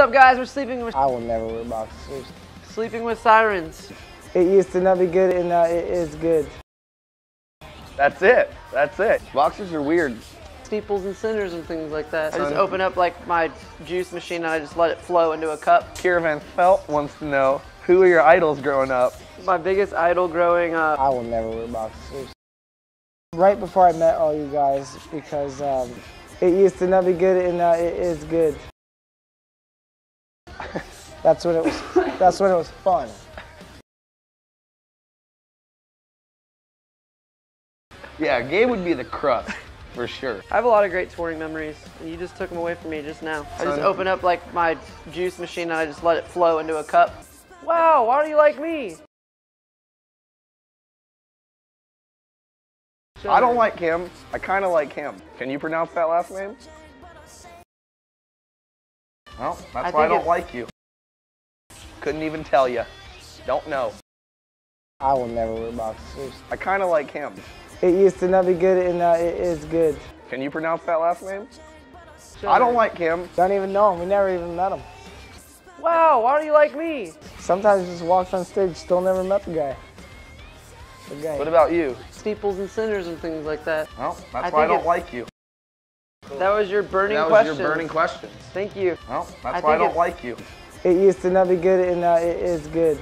What's up guys, we're sleeping with I will never wear boxers. sleeping with sirens. It used to not be good and now it is good. That's it. That's it. Boxers are weird. Steeples and centers and things like that. I just open up like my juice machine and I just let it flow into a cup. Kira Van Felt wants to know who are your idols growing up? My biggest idol growing up. I will never wear boxers. Right before I met all you guys, because um, it used to not be good and now it is good. That's when it was. That's when it was fun. Yeah, Gabe would be the crust for sure. I have a lot of great touring memories, and you just took them away from me just now. I just Son. open up like my juice machine and I just let it flow into a cup. Wow, why do you like me? I don't like him. I kind of like him. Can you pronounce that last name? Well, that's I why I don't like you. Couldn't even tell you. Don't know. I will never wear boxers. I kind of like him. It used to not be good and now it is good. Can you pronounce that last name? I don't like him. Don't even know him. We never even met him. Wow, why do you like me? Sometimes just walks on stage, still never met the guy. The guy. What about you? Steeples and centers and things like that. Well, that's I why I don't like you. That was your burning That was question. your burning questions. Thank you. Well, I that's why I don't like you. It used to not be good and now it is good.